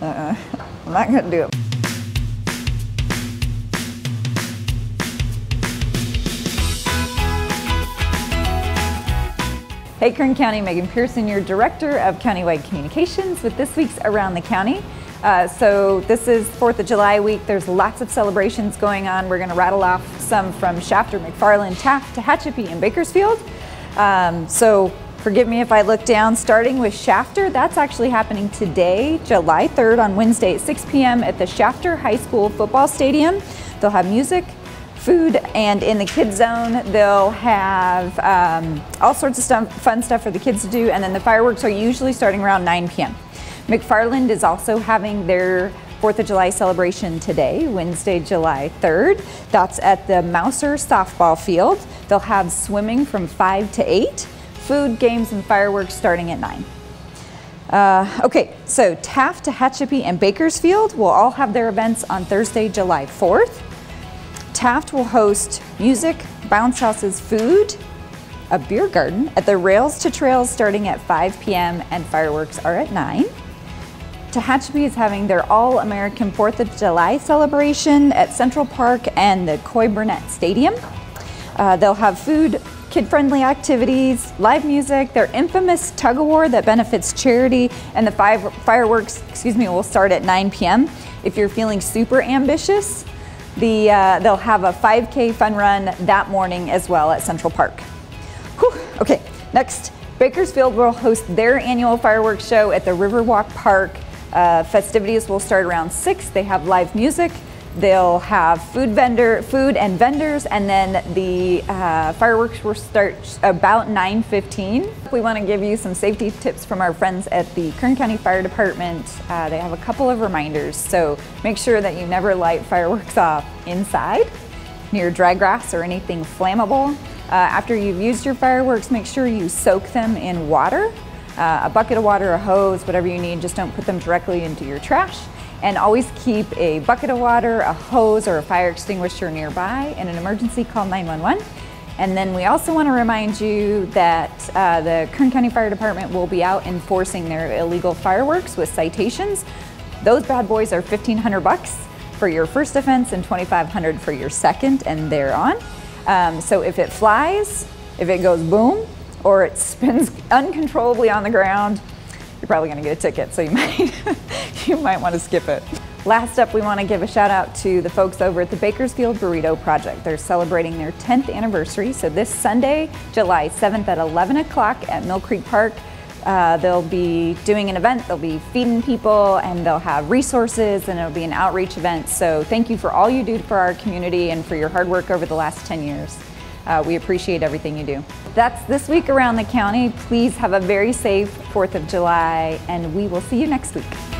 Uh, I'm not gonna do it. Hey Kern County, Megan Pearson, your Director of Countywide Communications with this week's Around the County. Uh, so this is 4th of July week. There's lots of celebrations going on. We're going to rattle off some from Shafter, McFarland, Taft, Tehachapi, and Bakersfield. Um, so forgive me if I look down, starting with Shafter. That's actually happening today, July 3rd on Wednesday at 6 p.m. at the Shafter High School Football Stadium. They'll have music, food, and in the kids zone, they'll have um, all sorts of stuff, fun stuff for the kids to do. And then the fireworks are usually starting around 9 p.m. McFarland is also having their 4th of July celebration today, Wednesday, July 3rd. That's at the Mouser softball field. They'll have swimming from 5 to 8, food, games, and fireworks starting at 9. Uh, okay, so Taft, Tehachapi, and Bakersfield will all have their events on Thursday, July 4th. Taft will host music, bounce houses, food, a beer garden at the Rails to Trails starting at 5 p.m. and fireworks are at 9. Tehachapi is having their All-American 4th of July celebration at Central Park and the Coy Burnett Stadium. Uh, they'll have food, kid-friendly activities, live music, their infamous tug of war that benefits charity, and the five fireworks, excuse me, will start at 9 p.m. If you're feeling super ambitious, the, uh, they'll have a 5K fun run that morning as well at Central Park. Whew. Okay, next, Bakersfield will host their annual fireworks show at the Riverwalk Park uh, festivities will start around 6. They have live music. They'll have food vendor, food and vendors, and then the uh, fireworks will start about 9:15. We want to give you some safety tips from our friends at the Kern County Fire Department. Uh, they have a couple of reminders, so make sure that you never light fireworks off inside, near dry grass or anything flammable. Uh, after you've used your fireworks, make sure you soak them in water uh, a bucket of water, a hose, whatever you need, just don't put them directly into your trash. And always keep a bucket of water, a hose, or a fire extinguisher nearby. In an emergency, call 911. And then we also want to remind you that uh, the Kern County Fire Department will be out enforcing their illegal fireworks with citations. Those bad boys are 1500 bucks for your first offense and 2500 for your second and thereon. Um, so if it flies, if it goes boom, or it spins uncontrollably on the ground, you're probably going to get a ticket, so you might, you might want to skip it. Last up, we want to give a shout out to the folks over at the Bakersfield Burrito Project. They're celebrating their 10th anniversary, so this Sunday, July 7th at 11 o'clock at Mill Creek Park, uh, they'll be doing an event, they'll be feeding people, and they'll have resources, and it'll be an outreach event. So thank you for all you do for our community and for your hard work over the last 10 years. Uh, we appreciate everything you do. That's this week around the county. Please have a very safe 4th of July, and we will see you next week.